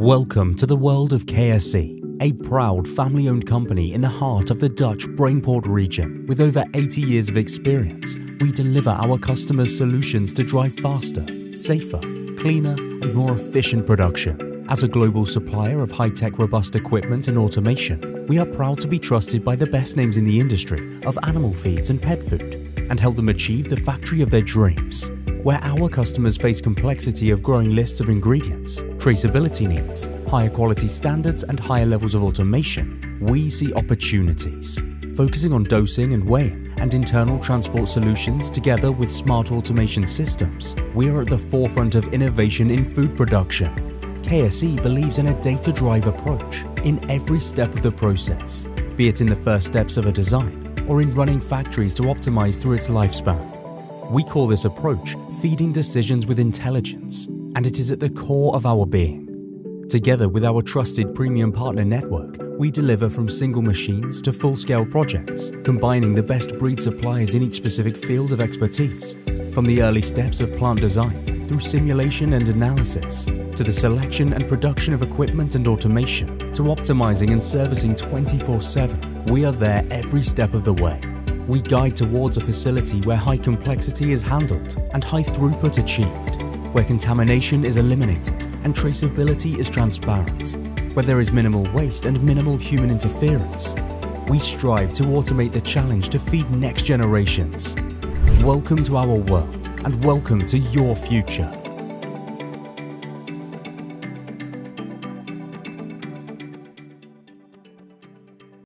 Welcome to the world of KSE, a proud family owned company in the heart of the Dutch Brainport region. With over 80 years of experience, we deliver our customers solutions to drive faster, safer, cleaner, and more efficient production. As a global supplier of high tech robust equipment and automation, we are proud to be trusted by the best names in the industry of animal feeds and pet food and help them achieve the factory of their dreams where our customers face complexity of growing lists of ingredients, traceability needs, higher quality standards and higher levels of automation, we see opportunities. Focusing on dosing and weighing and internal transport solutions together with smart automation systems, we are at the forefront of innovation in food production. KSE believes in a data-drive approach in every step of the process, be it in the first steps of a design or in running factories to optimize through its lifespan. We call this approach feeding decisions with intelligence, and it is at the core of our being. Together with our trusted premium partner network, we deliver from single machines to full-scale projects, combining the best breed suppliers in each specific field of expertise, from the early steps of plant design through simulation and analysis, to the selection and production of equipment and automation, to optimizing and servicing 24-7. We are there every step of the way we guide towards a facility where high complexity is handled and high throughput achieved, where contamination is eliminated and traceability is transparent, where there is minimal waste and minimal human interference. We strive to automate the challenge to feed next generations. Welcome to our world and welcome to your future.